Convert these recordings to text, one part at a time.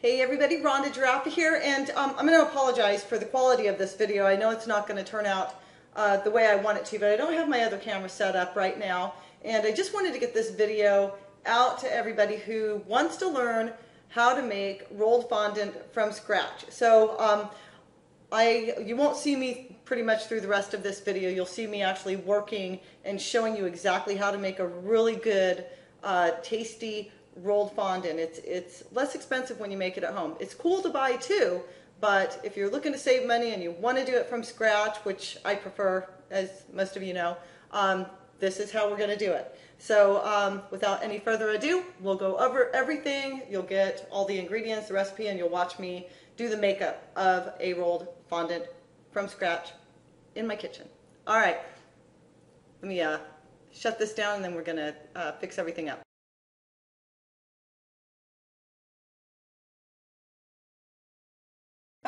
Hey everybody, Rhonda Giraffe here, and um, I'm going to apologize for the quality of this video. I know it's not going to turn out uh, the way I want it to, but I don't have my other camera set up right now, and I just wanted to get this video out to everybody who wants to learn how to make rolled fondant from scratch. So um, I, you won't see me pretty much through the rest of this video. You'll see me actually working and showing you exactly how to make a really good, uh, tasty rolled fondant. It's, it's less expensive when you make it at home. It's cool to buy too, but if you're looking to save money and you want to do it from scratch, which I prefer, as most of you know, um, this is how we're going to do it. So um, without any further ado, we'll go over everything. You'll get all the ingredients, the recipe, and you'll watch me do the makeup of a rolled fondant from scratch in my kitchen. All right, let me uh, shut this down and then we're going to uh, fix everything up.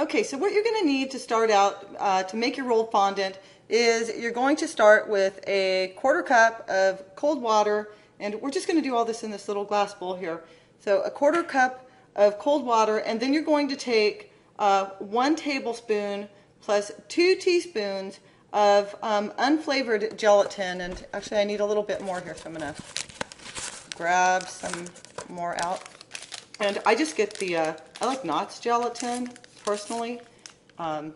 Okay, so what you're going to need to start out uh, to make your rolled fondant is you're going to start with a quarter cup of cold water, and we're just going to do all this in this little glass bowl here. So a quarter cup of cold water, and then you're going to take uh, one tablespoon plus two teaspoons of um, unflavored gelatin, and actually I need a little bit more here, so I'm going to grab some more out. And I just get the, uh, I like Knox gelatin personally. Um,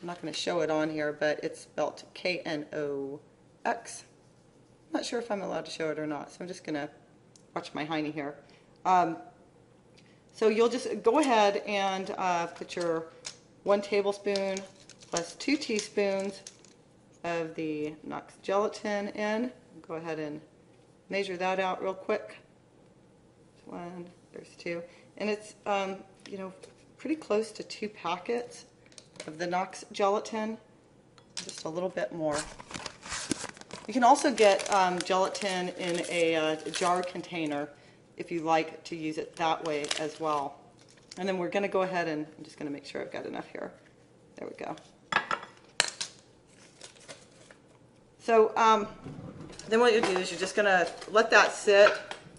I'm not going to show it on here, but it's spelled K-N-O-X. Not sure if I'm allowed to show it or not, so I'm just going to watch my hiney here. Um, so you'll just go ahead and uh, put your one tablespoon plus two teaspoons of the Knox gelatin in. Go ahead and measure that out real quick. One, there's two. And it's, um, you know, pretty close to two packets of the Knox gelatin, just a little bit more. You can also get um, gelatin in a uh, jar container if you like to use it that way as well. And then we're going to go ahead and I'm just going to make sure I've got enough here. There we go. So um, then what you'll do is you're just going to let that sit.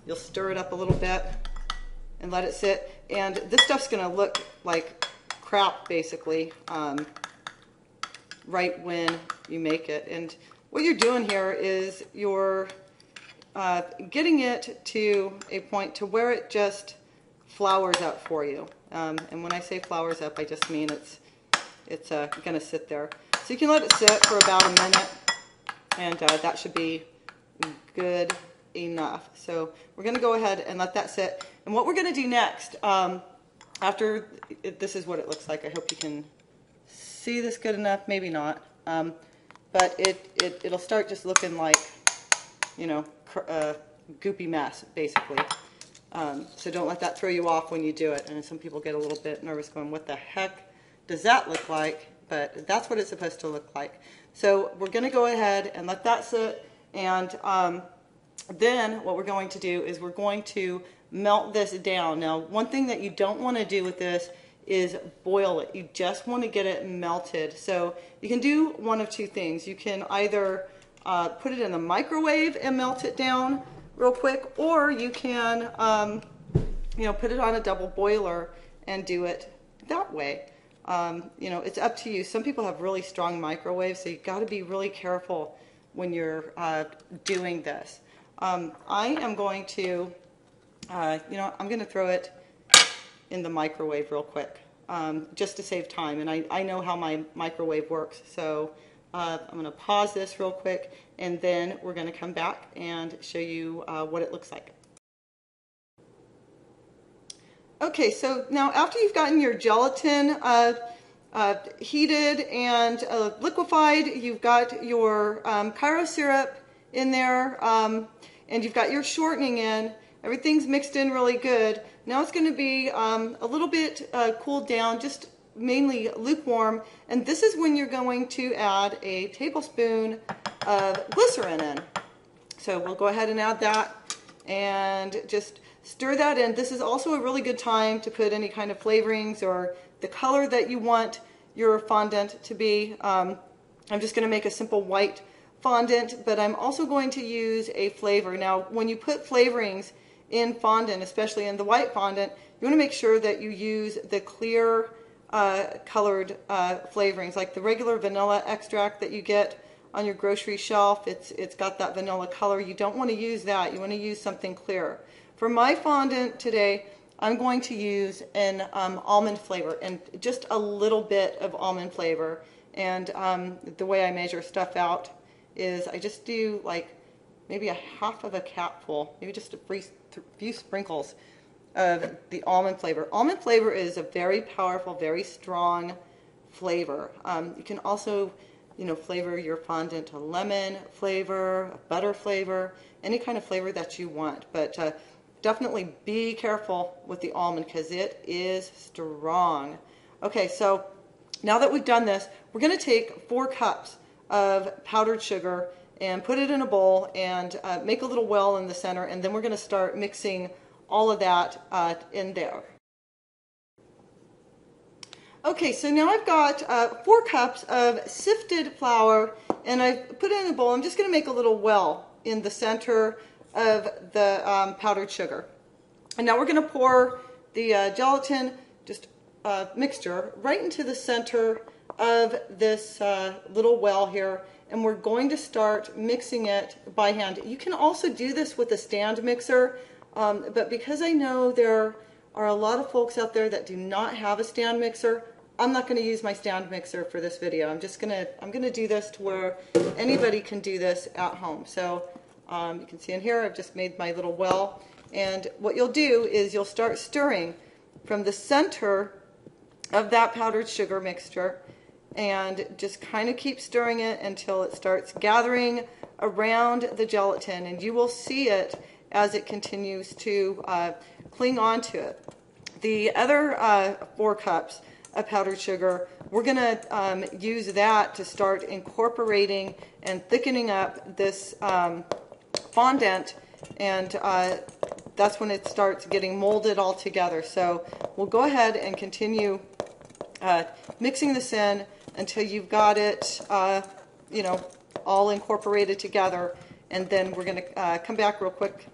You'll stir it up a little bit and let it sit. And this stuff's going to look like crap, basically, um, right when you make it. And what you're doing here is you're uh, getting it to a point to where it just flowers up for you. Um, and when I say flowers up, I just mean it's it's uh, going to sit there. So you can let it sit for about a minute, and uh, that should be good enough. So we're going to go ahead and let that sit. And what we're going to do next, um, after it, this is what it looks like. I hope you can see this good enough. Maybe not. Um, but it, it, it'll start just looking like, you know, uh, goopy mess, basically. Um, so don't let that throw you off when you do it. And some people get a little bit nervous going, what the heck does that look like? But that's what it's supposed to look like. So we're going to go ahead and let that sit. And um, then what we're going to do is we're going to melt this down. Now, one thing that you don't want to do with this is boil it. You just want to get it melted. So you can do one of two things. You can either uh, put it in the microwave and melt it down real quick, or you can, um, you know, put it on a double boiler and do it that way. Um, you know, it's up to you. Some people have really strong microwaves, so you've got to be really careful when you're uh, doing this. Um, I am going to uh, you know, I'm going to throw it in the microwave real quick um, just to save time. And I, I know how my microwave works. So uh, I'm going to pause this real quick and then we're going to come back and show you uh, what it looks like. Okay, so now after you've gotten your gelatin uh, uh heated and uh, liquefied, you've got your um, Karo syrup in there um, and you've got your shortening in, Everything's mixed in really good. Now it's going to be um, a little bit uh, cooled down, just mainly lukewarm. And this is when you're going to add a tablespoon of glycerin in. So we'll go ahead and add that and just stir that in. This is also a really good time to put any kind of flavorings or the color that you want your fondant to be. Um, I'm just going to make a simple white fondant, but I'm also going to use a flavor. Now, when you put flavorings in fondant, especially in the white fondant, you want to make sure that you use the clear uh, colored uh, flavorings, like the regular vanilla extract that you get on your grocery shelf. It's, it's got that vanilla color. You don't want to use that. You want to use something clear. For my fondant today, I'm going to use an um, almond flavor and just a little bit of almond flavor. And um, the way I measure stuff out is I just do like maybe a half of a capful, maybe just a few sprinkles of the almond flavor. Almond flavor is a very powerful, very strong flavor. Um, you can also, you know, flavor your fondant a lemon flavor, a butter flavor, any kind of flavor that you want. But uh, definitely be careful with the almond because it is strong. Okay, so now that we've done this, we're going to take four cups of powdered sugar and put it in a bowl and uh, make a little well in the center and then we're going to start mixing all of that uh, in there. Okay, so now I've got uh, four cups of sifted flour and I've put it in a bowl. I'm just going to make a little well in the center of the um, powdered sugar. And now we're going to pour the uh, gelatin just uh, mixture right into the center of this uh, little well here and we're going to start mixing it by hand. You can also do this with a stand mixer, um, but because I know there are a lot of folks out there that do not have a stand mixer, I'm not going to use my stand mixer for this video. I'm just going to, I'm going to do this to where anybody can do this at home. So um, you can see in here, I've just made my little well. And what you'll do is you'll start stirring from the center of that powdered sugar mixture and just kind of keep stirring it until it starts gathering around the gelatin and you will see it as it continues to uh, cling onto it. The other uh, four cups of powdered sugar, we're going to um, use that to start incorporating and thickening up this um, fondant and uh, that's when it starts getting molded all together. So we'll go ahead and continue uh, mixing this in until you've got it, uh, you know, all incorporated together. And then we're going to uh, come back real quick.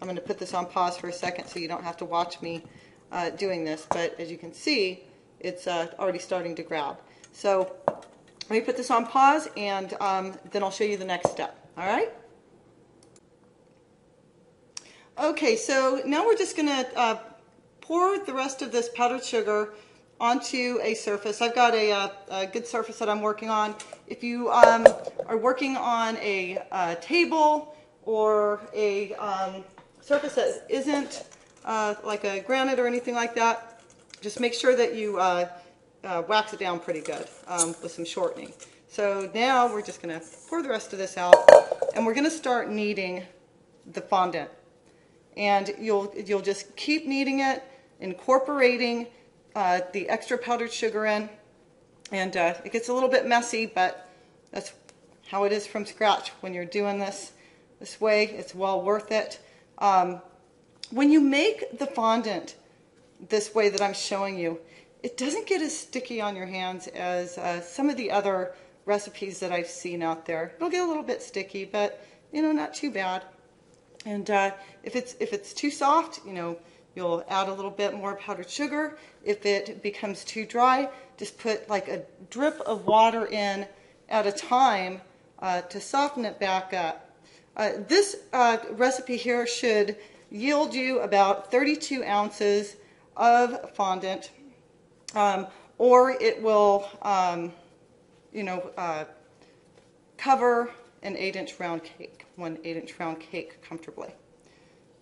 I'm going to put this on pause for a second so you don't have to watch me uh, doing this. But as you can see, it's uh, already starting to grab. So let me put this on pause and um, then I'll show you the next step. All right? Okay, so now we're just going to uh, pour the rest of this powdered sugar onto a surface. I've got a, a, uh, a, good surface that I'm working on. If you um, are working on a, a table or a um, surface that isn't uh, like a granite or anything like that, just make sure that you uh, uh, wax it down pretty good um, with some shortening. So now we're just going to pour the rest of this out and we're going to start kneading the fondant. And you'll, you'll just keep kneading it, incorporating uh, the extra powdered sugar in. And uh, it gets a little bit messy, but that's how it is from scratch. When you're doing this this way, it's well worth it. Um, when you make the fondant this way that I'm showing you, it doesn't get as sticky on your hands as uh, some of the other recipes that I've seen out there. It'll get a little bit sticky, but you know, not too bad. And uh, if it's if it's too soft, you know, You'll add a little bit more powdered sugar. If it becomes too dry, just put like a drip of water in at a time uh, to soften it back up. Uh, this uh, recipe here should yield you about 32 ounces of fondant, um, or it will, um, you know, uh, cover an 8-inch round cake, one 8-inch round cake comfortably.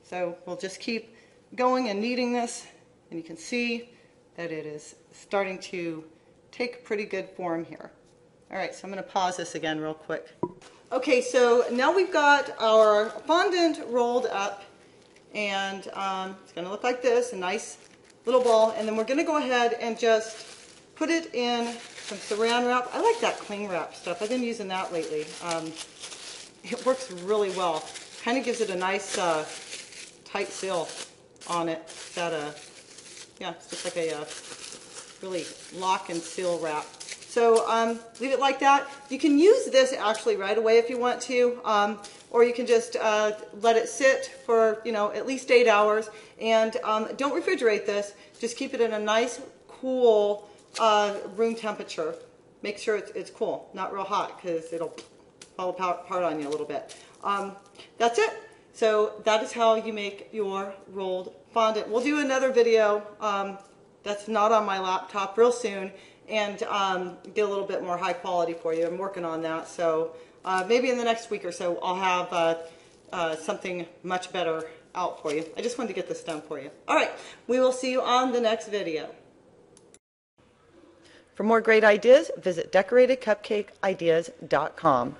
So we'll just keep going and kneading this, and you can see that it is starting to take pretty good form here. All right, so I'm going to pause this again real quick. Okay, so now we've got our fondant rolled up, and um, it's going to look like this, a nice little ball, and then we're going to go ahead and just put it in some saran wrap. I like that cling wrap stuff. I've been using that lately. Um, it works really well. Kind of gives it a nice uh, tight seal on it that uh, yeah, it's just like a uh, really lock and seal wrap. So um, leave it like that. You can use this actually right away if you want to, um, or you can just uh, let it sit for you know at least eight hours. And um, don't refrigerate this. Just keep it in a nice, cool uh, room temperature. Make sure it's, it's cool, not real hot, because it'll fall apart on you a little bit. Um, that's it. So that is how you make your rolled fondant. We'll do another video um, that's not on my laptop real soon and um, get a little bit more high quality for you. I'm working on that. So uh, maybe in the next week or so, I'll have uh, uh, something much better out for you. I just wanted to get this done for you. All right, we will see you on the next video. For more great ideas, visit decoratedcupcakeideas.com.